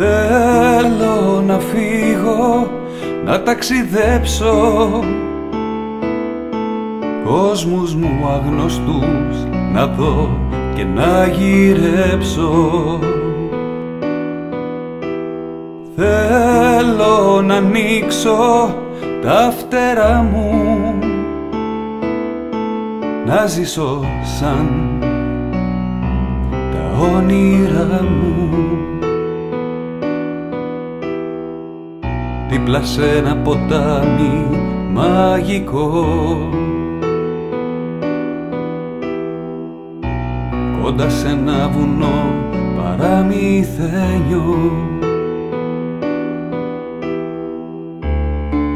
Θέλω να φύγω, να ταξιδέψω. Κόσμους μου αγνωστούς να δω και να γυρέψω. Θέλω να ανοίξω τα φτερά μου να ζήσω σαν τα όνειρά μου δίπλα σε ένα ποτάμι μαγικό. Κοντά σε ένα βουνό παραμυθένιο.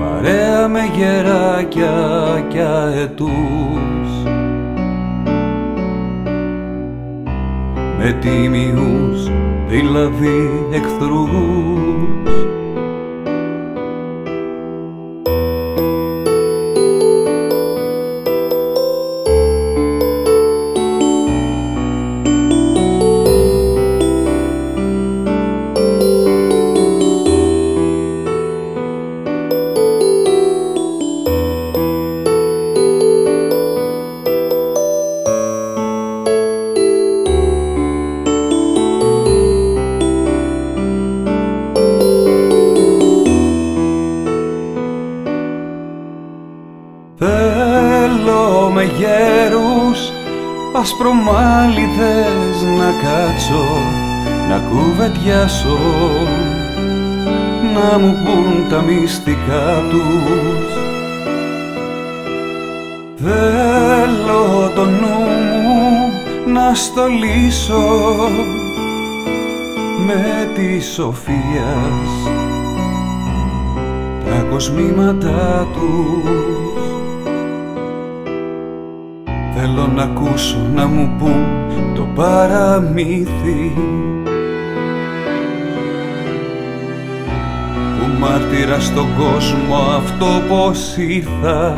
Παρέα με γεράκια και αετούς. Με τίμιους δηλαδή εχθρούς με γέρους ασπρομάλιδες να κάτσω να κουβεντιάσω. Να μου πούν τα μυστικά τους. Θέλω το νου μου να στολίσω με τη σοφίας. Τα κοσμήματά τους Θέλω να ακούσω να μου πούν το παραμύθι. Που μάρτυρα στον κόσμο αυτό πως ήρθα.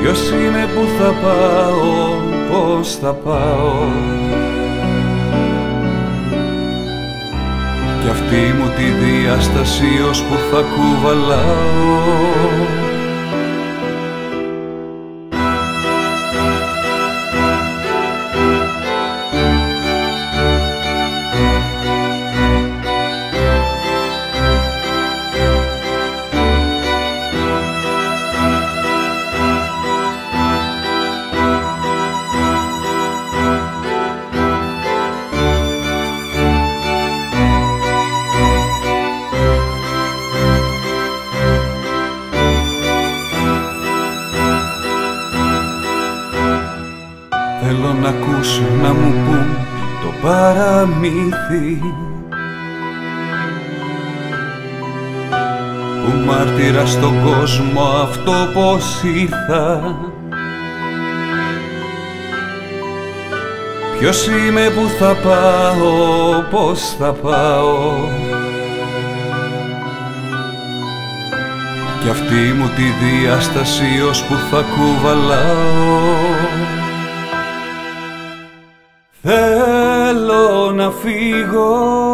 Ποιος είμαι που θα πάω, πως θα πάω. Κι αυτή μου τη διάσταση ως που θα κουβαλάω Θέλω να ακούσω να μου πούν το παραμύθι. Που μάρτυρα στον κόσμο αυτό πως ήρθα. Ποιος είμαι που θα πάω, πως θα πάω. Κι αυτή μου τη διάσταση ως που θα κουβαλάω Θέλω να φύγω